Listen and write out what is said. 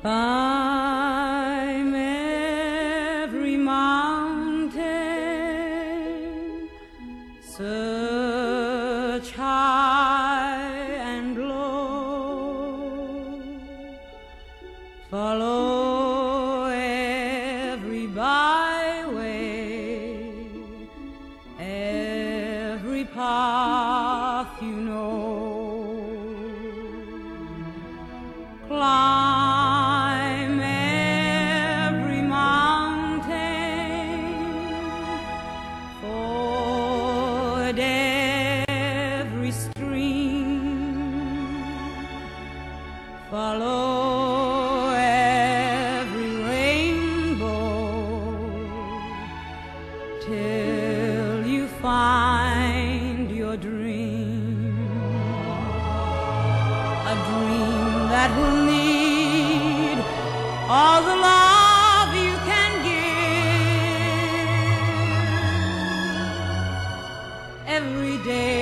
Climb every mountain, search high and low, follow every byway, every path you know. Climb follow every rainbow till you find your dream. A dream that will need all the love you can give. Every day